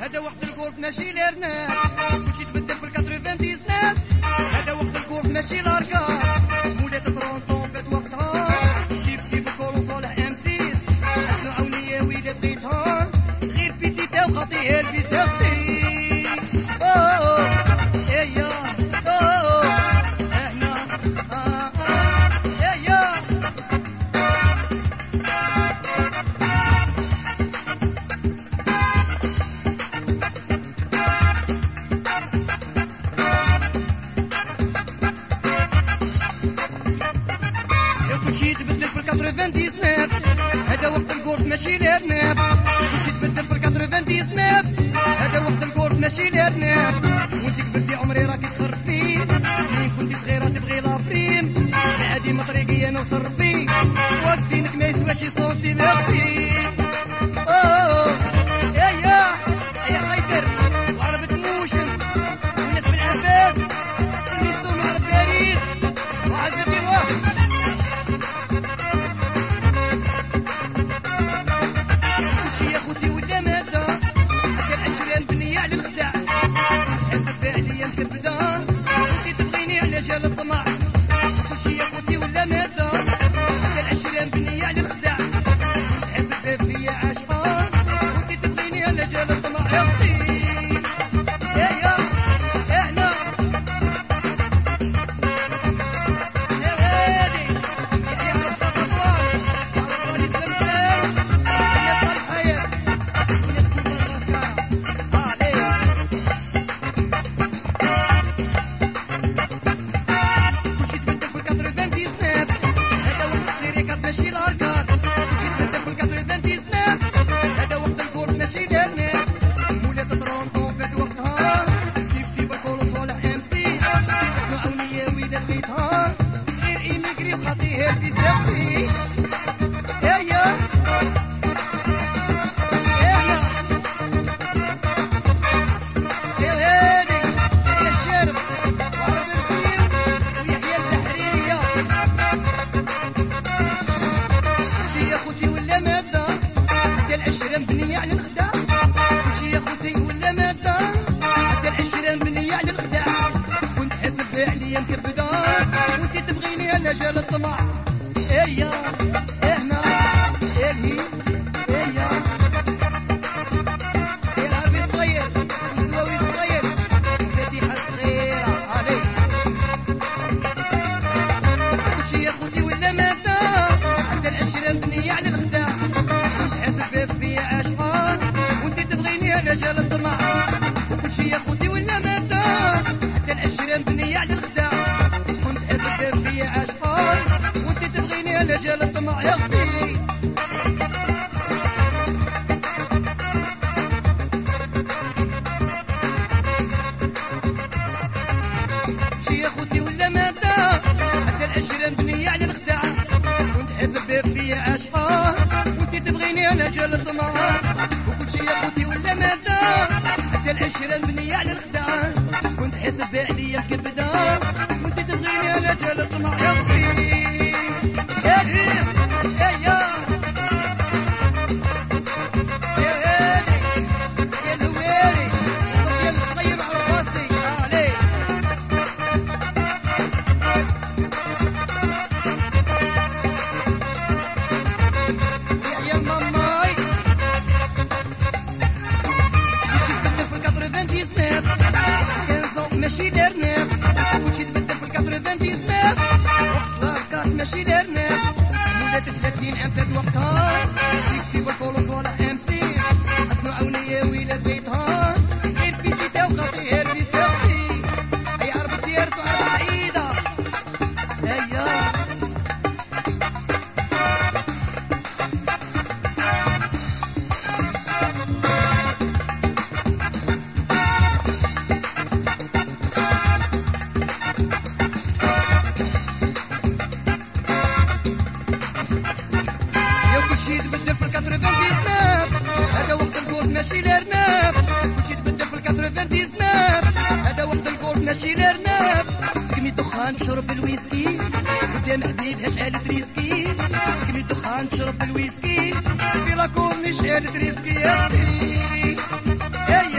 هذا وقت القرب ماشي لارنا كلشي تبدل في الكاتريفان ديزناف هذا وقت القرب ماشي لاركار 99 هذا وقت القرف ماشي لارناب كلشي تبدل في 99 هذا وقت القرف ماشي لارناب وانت كبرتي عمري راكي تخرب فيه كنتي صغيرة تبغي لافريم عادي مطريقي أنا وصرف Come on. que شفاه وانتي تبغيني أنا جال طمعان وكل شي يا ولا مادة حتى العشرة مبنية على الخدعة. كنت حاسب عليا الكبدة وانتي تبغيني أنا جال طمعان ماشي دارنا وشي تبدل في الكثر بنتي سماس ماشي دارنا مولات 30 عام فات وقتها يكسب الفولوس ولا ماشي لرناف مشيت بالدر في الكاتر فانتيزناف هذا وقت الكورت ماشي لرناف تكمي الدخان تشرب الويسكي. قدام حبيبها شعلت تريسكي تكمي الدخان تشرب الويسكي. في لاكورني شعلت تريسكي يا أختي. Yeah.